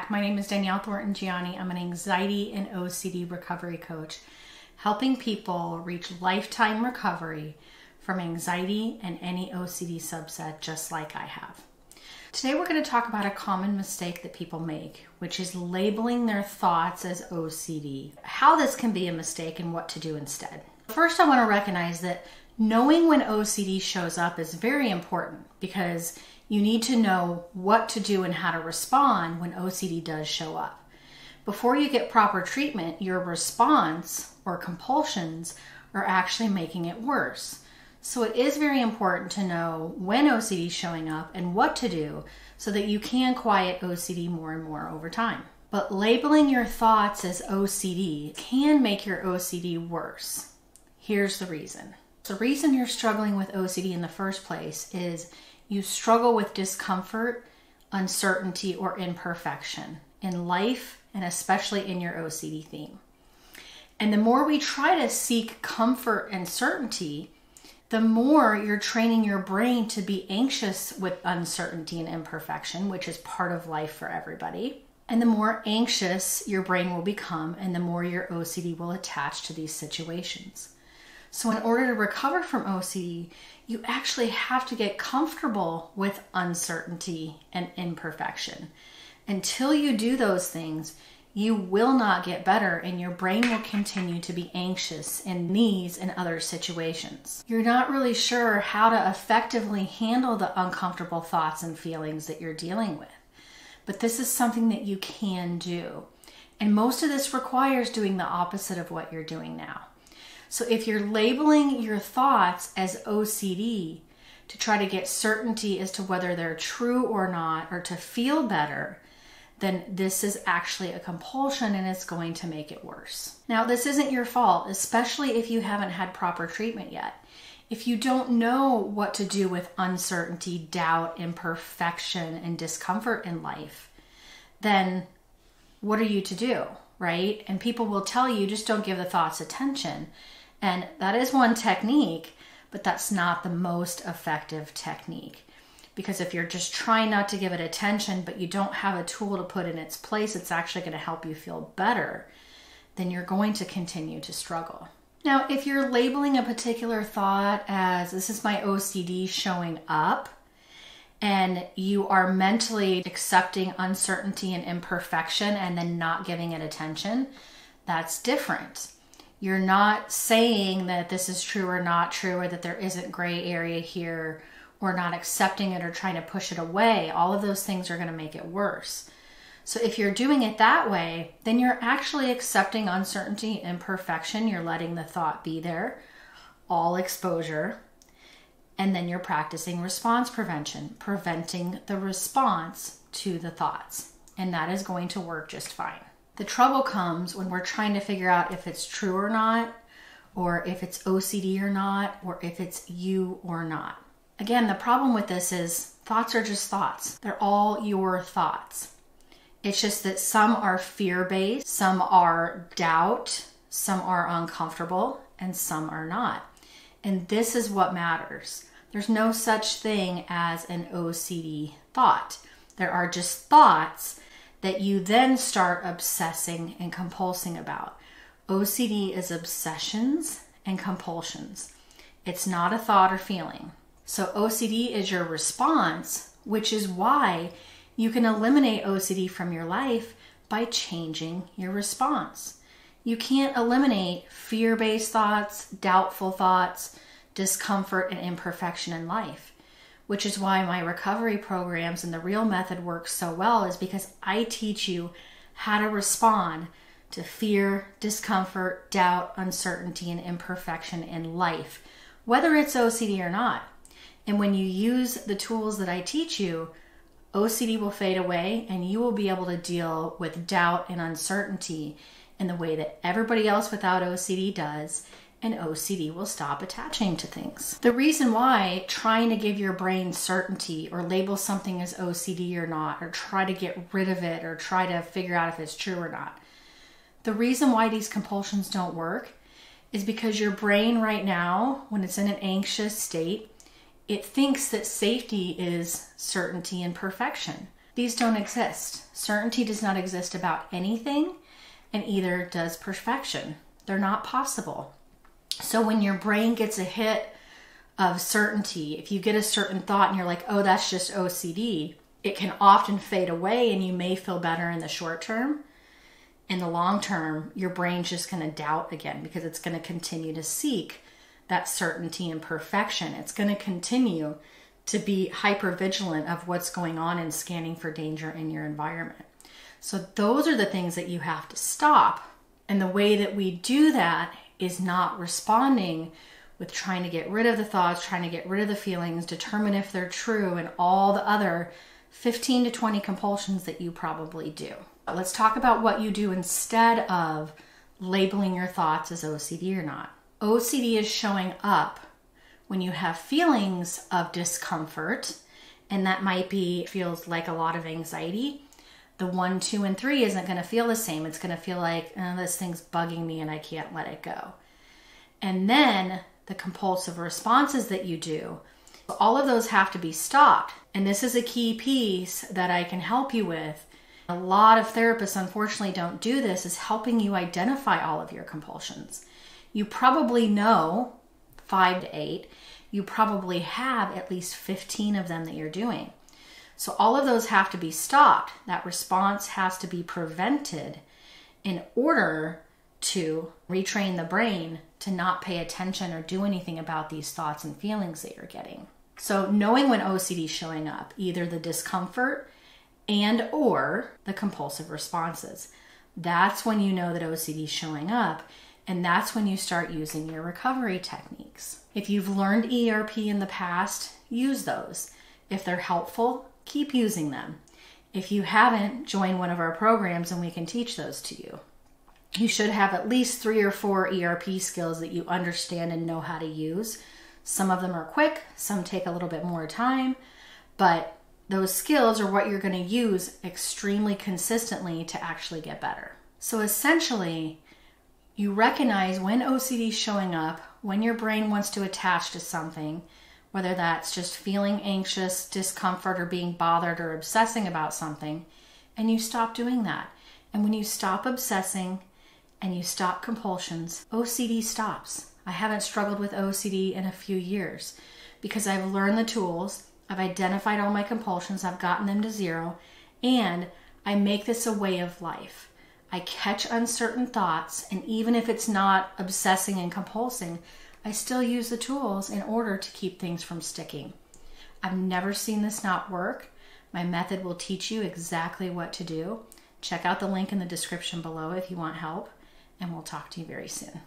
back. My name is Danielle Thornton Jhiani. I'm an anxiety and OCD recovery coach, helping people reach lifetime recovery from anxiety and any OCD subset, just like I have. Today, we're going to talk about a common mistake that people make, which is labeling their thoughts as OCD, how this can be a mistake, and what to do instead. First, I want to recognize that knowing when OCD shows up is very important because you need to know what to do and how to respond when OCD does show up. Before you get proper treatment, your response or compulsions are actually making it worse. So it is very important to know when OCD is showing up and what to do so that you can quiet OCD more and more over time. But labeling your thoughts as OCD can make your OCD worse. Here's the reason. The reason you're struggling with OCD in the first place is you struggle with discomfort, uncertainty, or imperfection in life and especially in your OCD theme. And the more we try to seek comfort and certainty, the more you're training your brain to be anxious with uncertainty and imperfection, which is part of life for everybody. And the more anxious your brain will become, and the more your OCD will attach to these situations. So, in order to recover from OCD, you actually have to get comfortable with uncertainty and imperfection. Until you do those things, you will not get better and your brain will continue to be anxious in these and other situations. You're not really sure how to effectively handle the uncomfortable thoughts and feelings that you're dealing with. But this is something that you can do. And most of this requires doing the opposite of what you're doing now. So if you're labeling your thoughts as OCD to try to get certainty as to whether they're true or not, or to feel better, then this is actually a compulsion and it's going to make it worse. Now, this isn't your fault, especially if you haven't had proper treatment yet. If you don't know what to do with uncertainty, doubt, imperfection, and discomfort in life, then what are you to do, right? And people will tell you just don't give the thoughts attention. And that is one technique, but that's not the most effective technique. Because if you're just trying not to give it attention, but you don't have a tool to put in its place, it's actually going to help you feel better, then you're going to continue to struggle. Now, if you're labeling a particular thought as this is my OCD showing up, and you are mentally accepting uncertainty and imperfection and then not giving it attention, that's different. You're not saying that this is true or not true, or that there isn't gray area here, or not accepting it or trying to push it away. All of those things are going to make it worse. So if you're doing it that way, then you're actually accepting uncertainty, imperfection. You're letting the thought be there, all exposure. And then you're practicing response prevention, preventing the response to the thoughts. And that is going to work just fine. The trouble comes when we're trying to figure out if it's true or not, or if it's OCD or not, or if it's you or not. Again, the problem with this is thoughts are just thoughts, they're all your thoughts. It's just that some are fear based, some are doubt, some are uncomfortable, and some are not. And this is what matters. There's no such thing as an OCD thought. There are just thoughts that you then start obsessing and compulsing about. OCD is obsessions and compulsions. It's not a thought or feeling. So, OCD is your response, which is why you can eliminate OCD from your life by changing your response. You can't eliminate fear based thoughts, doubtful thoughts, discomfort, and imperfection in life which is why my recovery programs and the real method works so well is because I teach you how to respond to fear, discomfort, doubt, uncertainty, and imperfection in life, whether it's OCD or not. And when you use the tools that I teach you, OCD will fade away and you will be able to deal with doubt and uncertainty in the way that everybody else without OCD does and OCD will stop attaching to things. The reason why trying to give your brain certainty or label something as OCD or not, or try to get rid of it, or try to figure out if it's true or not, the reason why these compulsions don't work is because your brain right now, when it's in an anxious state, it thinks that safety is certainty and perfection. These don't exist. Certainty does not exist about anything, and either does perfection. They're not possible. So when your brain gets a hit of certainty, if you get a certain thought and you're like, oh, that's just OCD, it can often fade away and you may feel better in the short term. In the long term, your brain's just going to doubt again because it's going to continue to seek that certainty and perfection. It's going to continue to be hyper vigilant of what's going on and scanning for danger in your environment. So, those are the things that you have to stop. And the way that we do that is not responding with trying to get rid of the thoughts, trying to get rid of the feelings, determine if they're true, and all the other 15 to 20 compulsions that you probably do. Let's talk about what you do instead of labeling your thoughts as OCD or not. OCD is showing up when you have feelings of discomfort, and that might be feels like a lot of anxiety. The one, two, and three isn't going to feel the same. It's going to feel like oh, this thing's bugging me and I can't let it go. And then the compulsive responses that you do, all of those have to be stopped. And this is a key piece that I can help you with. A lot of therapists, unfortunately, don't do this, is helping you identify all of your compulsions you probably know five to eight. You probably have at least 15 of them that you're doing. So all of those have to be stopped. That response has to be prevented in order to retrain the brain to not pay attention or do anything about these thoughts and feelings that you're getting. So knowing when OCD is showing up, either the discomfort and or the compulsive responses. That's when you know that OCD is showing up and that's when you start using your recovery techniques. If you've learned ERP in the past, use those. If they're helpful, keep using them. If you haven't, join one of our programs and we can teach those to you. You should have at least three or four ERP skills that you understand and know how to use. Some of them are quick, some take a little bit more time, but those skills are what you're going to use extremely consistently to actually get better. So essentially, you recognize when OCD is showing up, when your brain wants to attach to something, whether that's just feeling anxious, discomfort, or being bothered or obsessing about something, and you stop doing that. And when you stop obsessing and you stop compulsions, OCD stops. I haven't struggled with OCD in a few years because I've learned the tools, I've identified all my compulsions, I've gotten them to zero, and I make this a way of life. I catch uncertain thoughts, and even if it's not obsessing and compulsing, I still use the tools in order to keep things from sticking. I've never seen this not work. My method will teach you exactly what to do. Check out the link in the description below if you want help, and we'll talk to you very soon.